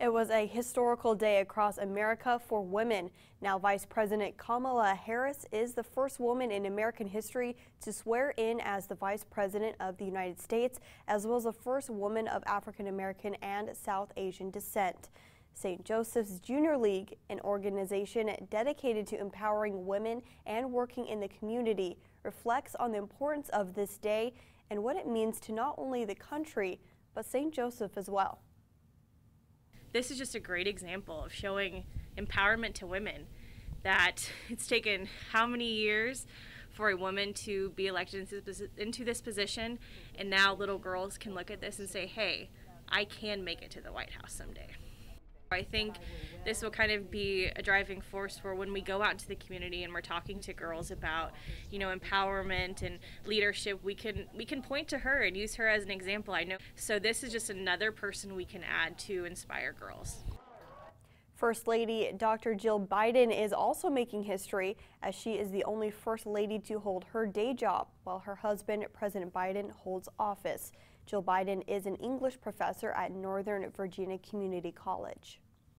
It was a historical day across America for women. Now, Vice President Kamala Harris is the first woman in American history to swear in as the Vice President of the United States, as well as the first woman of African American and South Asian descent. St. Joseph's Junior League, an organization dedicated to empowering women and working in the community, reflects on the importance of this day and what it means to not only the country, but St. Joseph as well this is just a great example of showing empowerment to women that it's taken how many years for a woman to be elected into this position and now little girls can look at this and say hey i can make it to the white house someday. I think this will kind of be a driving force for when we go out into the community and we're talking to girls about, you know, empowerment and leadership. We can we can point to her and use her as an example. I know. So this is just another person we can add to inspire girls. First Lady Dr. Jill Biden is also making history as she is the only First Lady to hold her day job while her husband, President Biden, holds office. Jill Biden is an English professor at Northern Virginia Community College.